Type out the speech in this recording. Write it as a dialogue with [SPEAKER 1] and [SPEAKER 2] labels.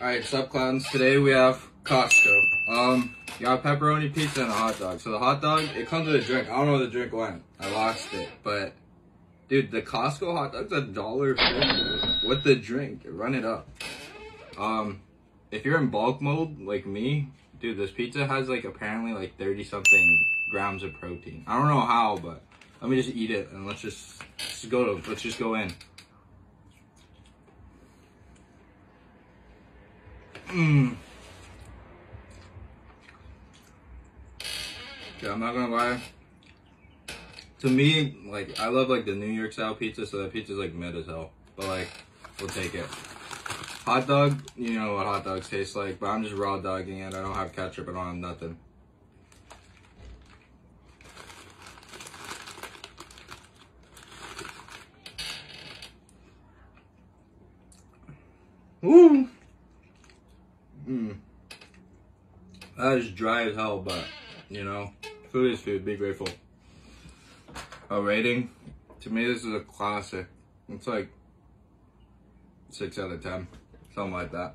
[SPEAKER 1] Alright, sup clowns. Today we have Costco. Um, you got pepperoni pizza and a hot dog. So the hot dog, it comes with a drink. I don't know where the drink went. I lost it. But, dude, the Costco hot dog's a dollar with the drink. Run it up. Um, if you're in bulk mode like me, dude, this pizza has like apparently like 30 something grams of protein. I don't know how, but let me just eat it and let's just, just go to, let's just go in. Mmm. Yeah, I'm not gonna lie. To me, like I love like the New York style pizza, so that pizza's like mid as hell. But like, we'll take it. Hot dog, you know what hot dogs taste like, but I'm just raw dogging it. I don't have ketchup, I don't have nothing. Woo! Mmm. That is dry as hell, but you know, food is food. Be grateful. A rating? To me, this is a classic. It's like six out of ten, something like that.